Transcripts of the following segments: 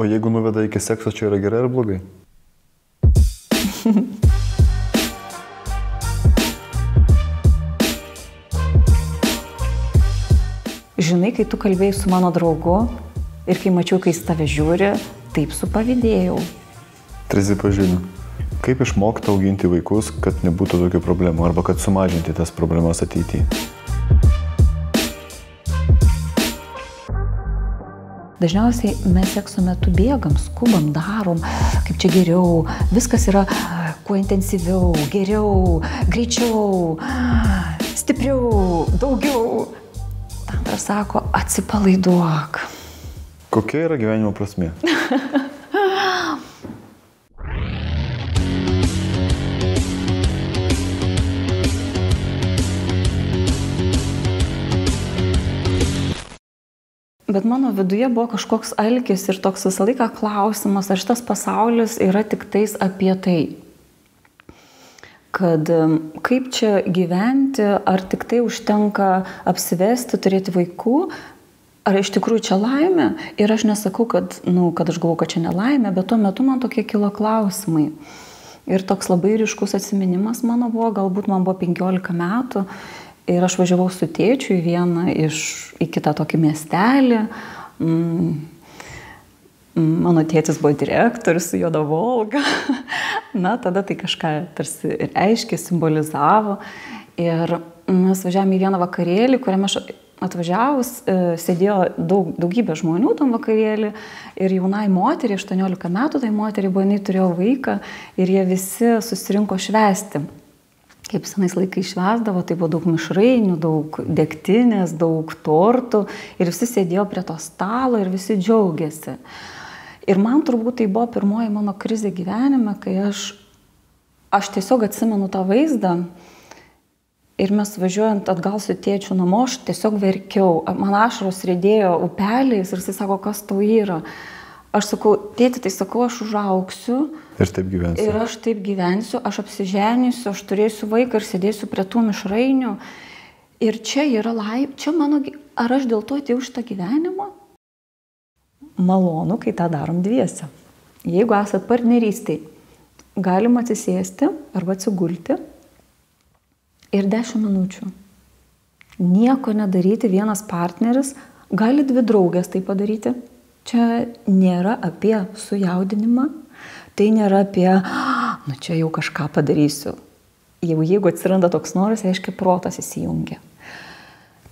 O jeigu nuveda iki sekso, čia yra gerai ar blogai? Žinai, kai tu kalbėjai su mano draugu ir kai mačiau, kai jis tave žiūri, taip supavydėjau. Prisipažinu. Kaip išmokti auginti vaikus, kad nebūtų tokių problemų arba kad sumažinti tas problemas ateityje? Dažniausiai mes sekso metu bėgam, skubam, darom, kaip čia geriau, viskas yra kuo intensyviau, geriau, greičiau, stipriau, daugiau. Tantras sako, atsipalaiduok. Kokia yra gyvenimo prasme? Bet mano viduje buvo kažkoks alkis ir toks visą laiką klausimas, ar šitas pasaulis yra tik tais apie tai. Kad kaip čia gyventi, ar tik tai užtenka apsivesti, turėti vaikų, ar iš tikrųjų čia laimė. Ir aš nesakau, kad, nu, kad aš galvoju, kad čia nelaimė, bet tuo metu man tokie kilo klausimai. Ir toks labai ryškus atminimas mano buvo, galbūt man buvo 15 metų Ir aš važiavau su tėčiu į vieną iš, į kitą tokį miestelį. Mm, mano tėtis buvo direktorius juoda Volga. Na, tada tai kažką tarsi ir aiškiai simbolizavo. Ir mes važiavome į vieną vakarėlį, kuriame aš atvažiavus e, sėdėjo daug, daugybė žmonių tam vakarėlį ir jaunai moteriai, 18 metų, tai moteriai buvo, jinai turėjo vaiką ir jie visi susirinko švesti kaip senais laikais švesdavo, tai buvo daug mišrainių, daug degtinės, daug tortų ir visi sėdėjo prie to stalo ir visi džiaugiasi. Ir man turbūt tai buvo pirmoji mano krizė gyvenime, kai aš, aš tiesiog atsimenu tą vaizdą ir mes važiuojant atgal su tėčiu namo, aš tiesiog verkiau, man ašaros rėdėjo upeliais ir jis sako, kas tau yra. Aš sakau, tėti, tai sakau, aš užauksiu. Ir taip gyvensiu. Ir aš taip gyvensiu, aš apsiženysiu, aš turėsiu vaiką ir sėdėsiu prie tų mišrainių. Ir čia yra laip, čia mano, ar aš dėl to atėjau šitą gyvenimą? Malonu, kai tą darom dviese. Jeigu esat partnerystiai, galima atsisėsti arba atsigulti ir 10 minučių. Nieko nedaryti vienas partneris, gali dvi draugės tai padaryti Čia nėra apie sujaudinimą, tai nėra apie, nu čia jau kažką padarysiu. Jau jeigu atsiranda toks noras, reiškia protas įsijungia.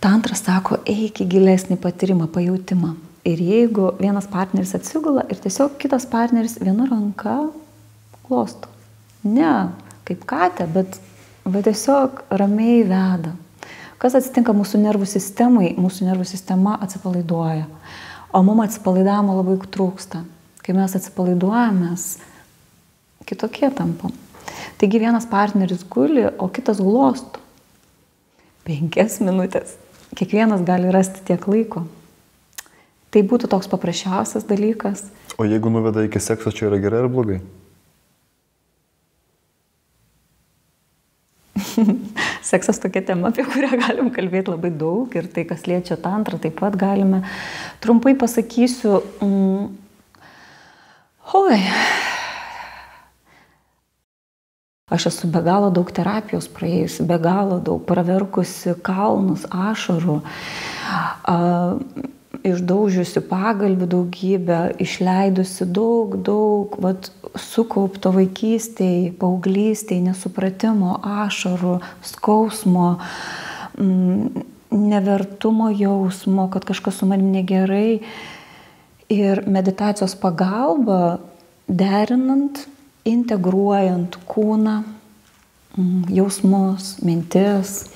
Tantras sako, eik į gilesnį patyrimą, pajūtimą. Ir jeigu vienas partneris atsigula ir tiesiog kitas partneris viena ranka glosto. Ne, kaip katė, bet va, tiesiog ramiai veda. Kas atsitinka mūsų nervų sistemai? Mūsų nervų sistema atsipalaiduoja. O mums atsipalaidavimo labai trūksta. Kai mes atsipalaiduojame, kitokie tampam. Taigi vienas partneris guli, o kitas glostų. Penkias minutės. Kiekvienas gali rasti tiek laiko. Tai būtų toks paprasčiausias dalykas. O jeigu nuveda iki sekso, čia yra gerai ar blogai? Seksas tokia tema, apie kurią galim kalbėti labai daug ir tai, kas liečia tantrą, taip pat galime. Trumpai pasakysiu. Mm, oi. Aš esu be galo daug terapijos praėjusi, be galo daug, praverkusi kalnus, ašarų. Uh, išdaužiusi pagalbių daugybę, išleidusi daug, daug vat, sukaupto vaikystėje, paauglystėje, nesupratimo, ašarų, skausmo, mm, nevertumo jausmo, kad kažkas su manim negerai. Ir meditacijos pagalba, derinant, integruojant kūną, mm, jausmus, mintis.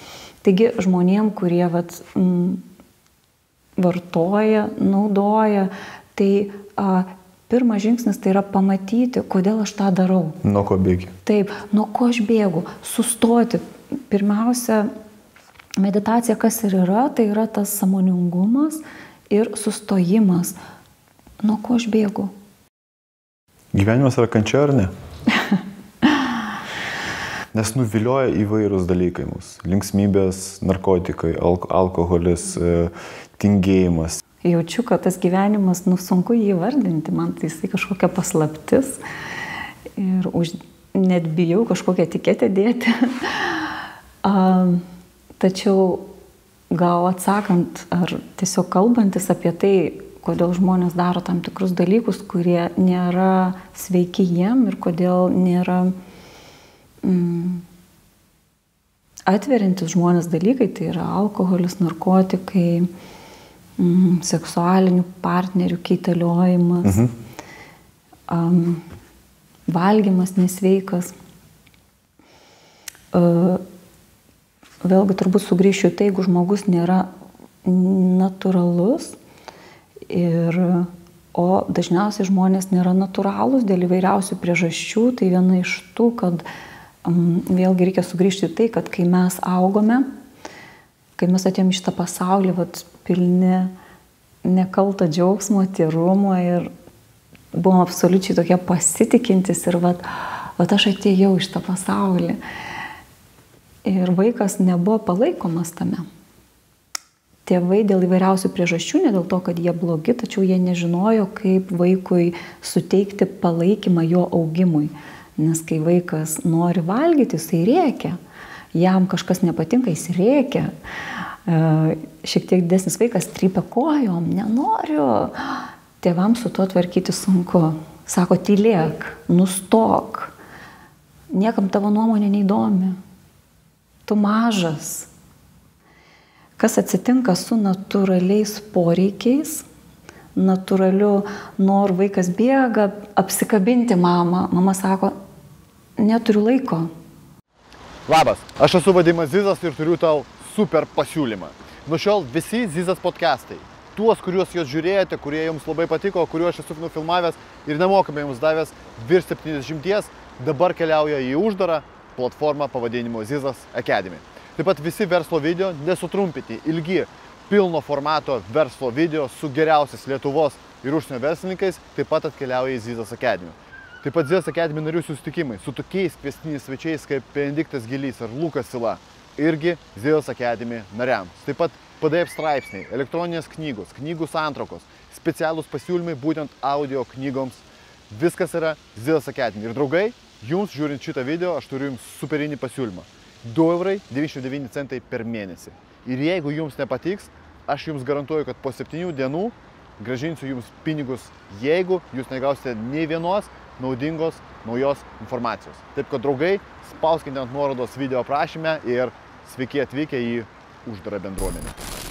Taigi žmonėm, kurie vat, mm, vartoja, naudoja. Tai a, pirmas žingsnis tai yra pamatyti, kodėl aš tą darau. Nuo ko bėgi? Taip, nuo ko aš bėgu. Sustoti. Pirmiausia, meditacija kas ir yra, tai yra tas samoningumas ir sustojimas. Nuo ko aš bėgu. Gyvenimas yra kančia ar ne? Nes nuvilioja įvairūs dalykai mus. Linksmybės, narkotikai, alk alkoholis, e, tingėjimas. jaučiu, kad tas gyvenimas, nu, sunku jį vardinti, man tai jisai kažkokia paslaptis ir už, net bijau kažkokią etiketę dėti. um, tačiau gal atsakant ar tiesiog kalbantis apie tai, kodėl žmonės daro tam tikrus dalykus, kurie nėra sveiki jiem ir kodėl nėra mm, atverintis žmonės dalykai, tai yra alkoholis, narkotikai, mm, seksualinių partnerių keitaliojimas, mhm. um, valgymas nesveikas. Uh, vėlgi turbūt sugrįšiu tai, jeigu žmogus nėra natūralus ir o dažniausiai žmonės nėra natūralūs dėl įvairiausių priežasčių, tai viena iš tų, kad um, vėlgi reikia sugrįžti tai, kad kai mes augome, kai mes atėjom iš tą pasaulį, vat, pilni nekalto džiaugsmo, tyrumo ir buvom absoliučiai tokie pasitikintis ir vat, vat aš atėjau iš tą pasaulį. Ir vaikas nebuvo palaikomas tame. Tėvai dėl įvairiausių priežasčių, ne dėl to, kad jie blogi, tačiau jie nežinojo, kaip vaikui suteikti palaikymą jo augimui. Nes kai vaikas nori valgyti, jisai rėkia. Jam kažkas nepatinka, jis rėkia. E, šiek tiek didesnis vaikas trypia kojom, nenoriu. Tėvams su tuo tvarkyti sunku. Sako, tylėk, nustok. Niekam tavo nuomonė neįdomi. Tu mažas. Kas atsitinka su natūraliais poreikiais, natūraliu noru vaikas bėga apsikabinti mamą. Mama sako, neturiu laiko. Labas, aš esu Vadimas Zizas ir turiu tau super pasiūlymą. Nuo šiol visi Zizas podcastai, tuos, kuriuos jūs žiūrėjote, kurie jums labai patiko, kuriuos aš esu nufilmavęs ir nemokamai jums davęs virš 70, dabar keliauja į uždarą platformą pavadinimu Zizas Academy. Taip pat visi verslo video nesutrumpyti, ilgi, pilno formato verslo video su geriausiais Lietuvos ir užsienio verslininkais taip pat atkeliauja į Zizas Academy. Taip pat Zizas Academy narių susitikimai su tokiais kvestiniais svečiais kaip Benediktas Gilys ar Lukas Sila irgi Zills Academy nariams. Taip pat PDF straipsniai, elektroninės knygos, knygų santraukos, specialūs pasiūlymai būtent audio knygoms. Viskas yra Zills Academy. Ir draugai, jums žiūrint šitą video, aš turiu jums superinį pasiūlymą. 2 eurai 99 centai per mėnesį. Ir jeigu jums nepatiks, aš jums garantuoju, kad po 7 dienų gražinsiu jums pinigus, jeigu jūs negausite nei vienos naudingos naujos informacijos. Taip kad draugai, spauskite ant nuorodos video aprašyme ir sveiki atvykę į uždarą bendruomenę.